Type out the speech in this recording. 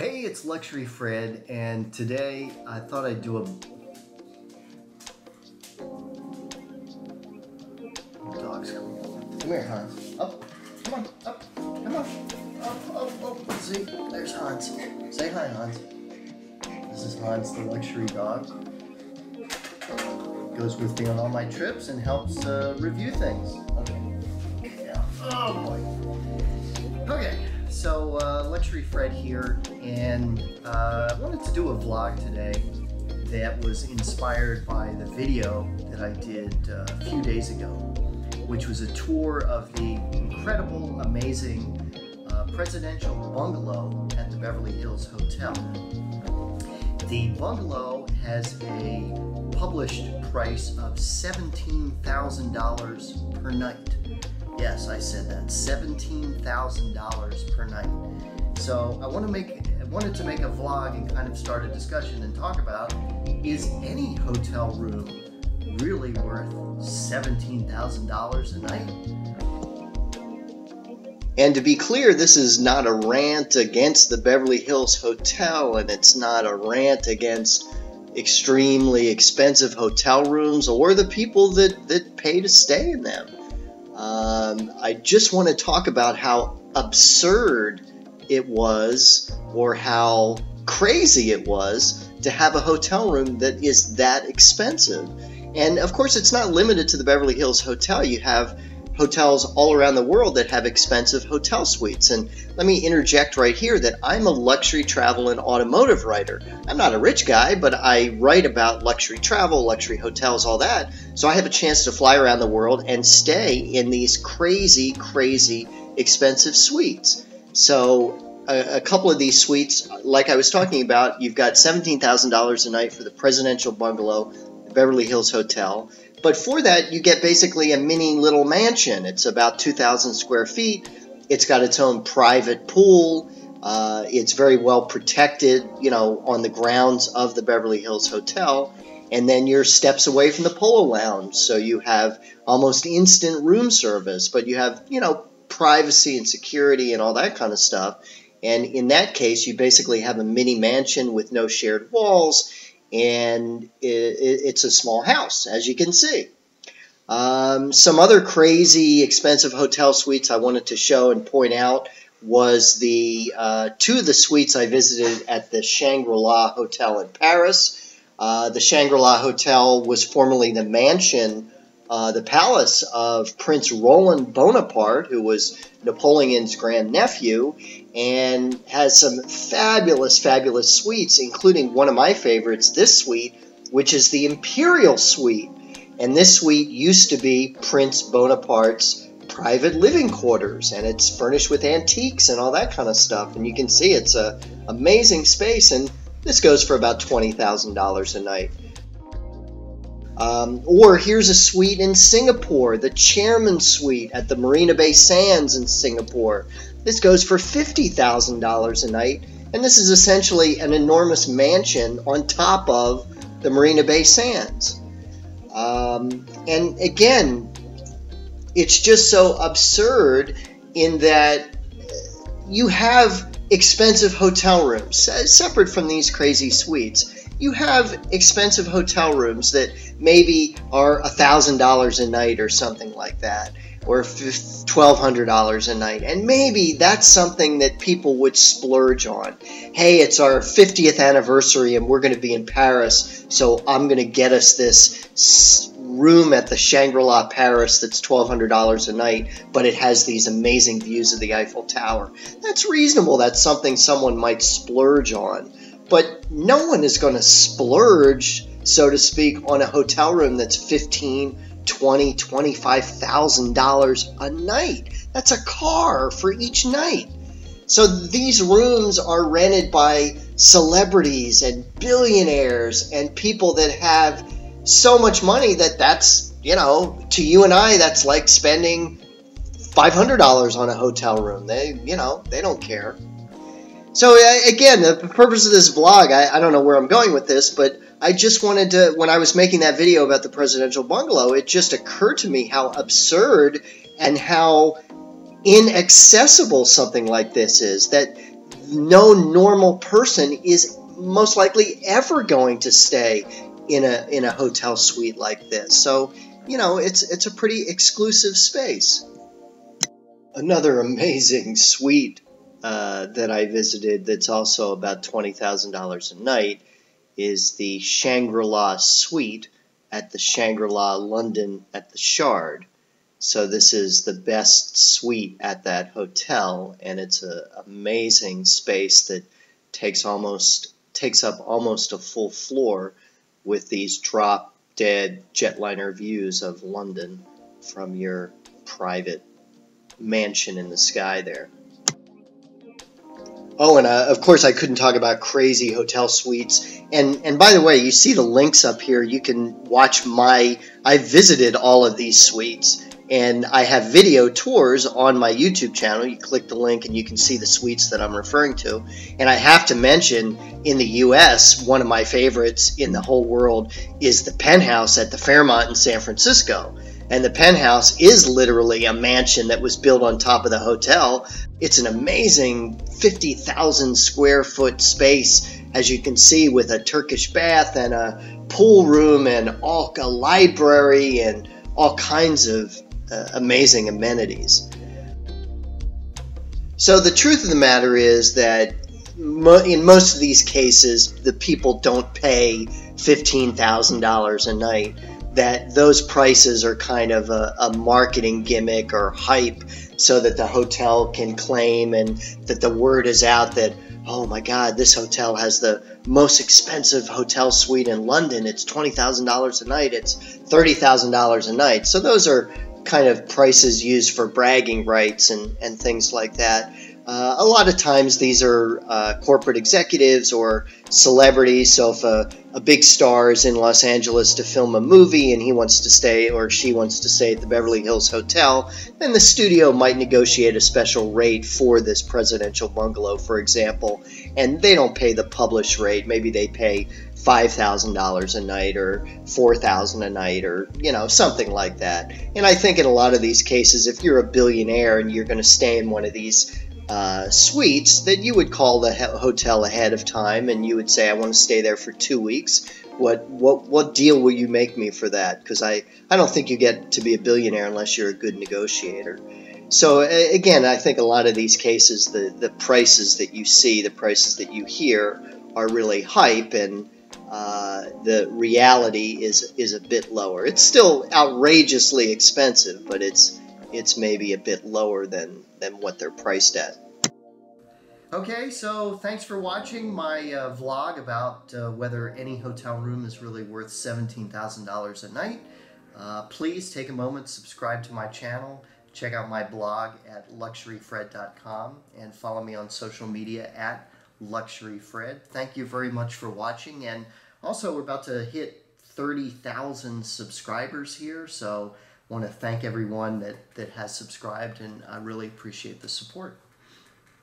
Hey, it's Luxury Fred, and today I thought I'd do a. Dog's coming. Come here, Hans. Up. Come on. Up. Come on. Up, up, up. See? There's Hans. Say hi, Hans. This is Hans, the luxury dog. Goes with me on all my trips and helps uh, review things. Okay. Yeah. Oh boy. Okay so uh, Luxury Fred here, and uh, I wanted to do a vlog today that was inspired by the video that I did uh, a few days ago, which was a tour of the incredible, amazing uh, presidential bungalow at the Beverly Hills Hotel. The bungalow has a published price of $17,000 per night. Yes, I said that. $17,000 per night. So I want to make I wanted to make a vlog and kind of start a discussion and talk about is any hotel room really worth $17,000 a night? And to be clear, this is not a rant against the Beverly Hills Hotel and it's not a rant against extremely expensive hotel rooms or the people that, that pay to stay in them. Um, I just want to talk about how absurd it was or how crazy it was to have a hotel room that is that expensive. And of course, it's not limited to the Beverly Hills Hotel. You have hotels all around the world that have expensive hotel suites. And let me interject right here that I'm a luxury travel and automotive writer. I'm not a rich guy, but I write about luxury travel, luxury hotels, all that. So I have a chance to fly around the world and stay in these crazy, crazy expensive suites. So a, couple of these suites, like I was talking about, you've got $17,000 a night for the presidential bungalow, the Beverly Hills Hotel. But for that, you get basically a mini little mansion. It's about 2,000 square feet. It's got its own private pool. Uh, it's very well protected, you know, on the grounds of the Beverly Hills Hotel. And then you're steps away from the Polo Lounge. So you have almost instant room service, but you have, you know, privacy and security and all that kind of stuff. And in that case, you basically have a mini mansion with no shared walls and it, it's a small house, as you can see. Um, some other crazy expensive hotel suites I wanted to show and point out was the uh, two of the suites I visited at the Shangri-La Hotel in Paris. Uh, the Shangri-La Hotel was formerly the mansion uh, the palace of Prince Roland Bonaparte, who was Napoleon's grandnephew, and has some fabulous, fabulous suites, including one of my favorites, this suite, which is the Imperial Suite. And this suite used to be Prince Bonaparte's private living quarters, and it's furnished with antiques and all that kind of stuff. And you can see it's a amazing space, and this goes for about $20,000 a night. Um, or here's a suite in Singapore, the Chairman Suite at the Marina Bay Sands in Singapore. This goes for $50,000 a night, and this is essentially an enormous mansion on top of the Marina Bay Sands. Um, and again, it's just so absurd in that you have expensive hotel rooms separate from these crazy suites you have expensive hotel rooms that maybe are $1,000 a night or something like that, or $1,200 a night. And maybe that's something that people would splurge on. Hey, it's our 50th anniversary and we're going to be in Paris, so I'm going to get us this room at the Shangri-La Paris that's $1,200 a night, but it has these amazing views of the Eiffel Tower. That's reasonable. That's something someone might splurge on. But no one is going to splurge, so to speak, on a hotel room that's fifteen, twenty, twenty-five thousand dollars a night. That's a car for each night. So these rooms are rented by celebrities and billionaires and people that have so much money that that's, you know, to you and I, that's like spending $500 on a hotel room. They, you know, they don't care. So again, the purpose of this vlog, I, I, don't know where I'm going with this, but I just wanted to, when I was making that video about the presidential bungalow, it just occurred to me how absurd and how inaccessible something like this is. That no normal person is most likely ever going to stay in a in a hotel suite like this. So, you know, it's it's a pretty exclusive space. Another amazing suite uh, that I visited that's also about $20,000 a night is the Shangri La Suite at the Shangri La London at the Shard. So this is the best suite at that hotel, and it's an amazing space that takes almost takes up almost a full floor with these drop dead jetliner views of London from your private mansion in the sky there. Oh, and uh, of course, I couldn't talk about crazy hotel suites. And and by the way, you see the links up here. You can watch my. I visited all of these suites, and I have video tours on my YouTube channel. You click the link, and you can see the suites that I'm referring to. And I have to mention, in the U.S., one of my favorites in the whole world is the penthouse at the Fairmont in San Francisco. And the penthouse is literally a mansion that was built on top of the hotel. It's an amazing 50,000 square foot space, as you can see, with a Turkish bath and a pool room and all, a library and all kinds of uh, amazing amenities. So the truth of the matter is that in most of these cases, the people don't pay $15,000 a night that those prices are kind of a, a, marketing gimmick or hype so that the hotel can claim and that the word is out that oh my god this hotel has the most expensive hotel suite in london. It's $20000 a night. It's $30000 a night. So those are kind of prices used for bragging rights and, and things like that uh, a lot of times these are uh, corporate executives or celebrities. So if a, a, big star is in Los Angeles to film a movie and he wants to stay or she wants to stay at the Beverly Hills Hotel, then the studio might negotiate a special rate for this presidential bungalow, for example, and they don't pay the published rate. Maybe they pay $5,000 a night or 4000 a night or, you know, something like that. And I think in a lot of these cases, if you're a billionaire and you're going to stay in one of these uh, suites that you would call the hotel ahead of time and you would say I want to stay there for two weeks. What what what deal will you make me for that? Because I I don't think you get to be a billionaire unless you're a good negotiator. So again, I think a lot of these cases, the the prices that you see, the prices that you hear, are really hype and. Uh, the reality is is a bit lower. It's still outrageously expensive, but it's it's maybe a bit lower than, than what they're priced at. Okay, so thanks for watching my uh, vlog about uh, whether any hotel room is really worth $17,000 a night. Uh, please take a moment, subscribe to my channel, check out my blog at luxuryfred.com, and follow me on social media at luxuryfred. Thank you very much for watching, and also we're about to hit 30,000 subscribers here, so want to thank everyone that, that has subscribed, and I really appreciate the support.